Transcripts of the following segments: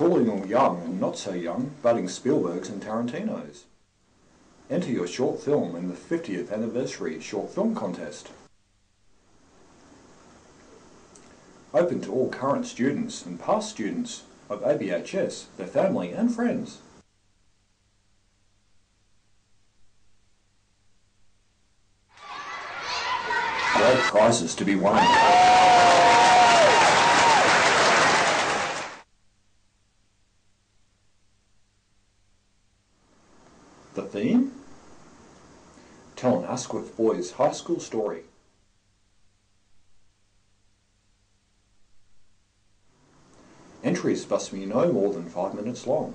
calling all young and not so young budding Spielbergs and Tarantinos. Enter your short film in the 50th anniversary short film contest. Open to all current students and past students of ABHS, their family and friends. Great prizes to be won. The theme? Tell an Asquith Boys High School story. Entries must be no more than five minutes long.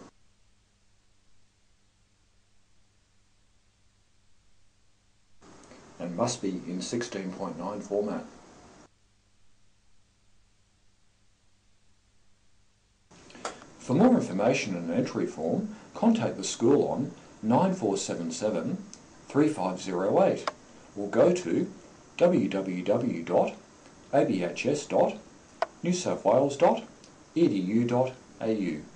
and must be in 16.9 format. For more information and entry form, contact the school on 9477 3508 or go to www.abhs.newsouthwales.edu.au.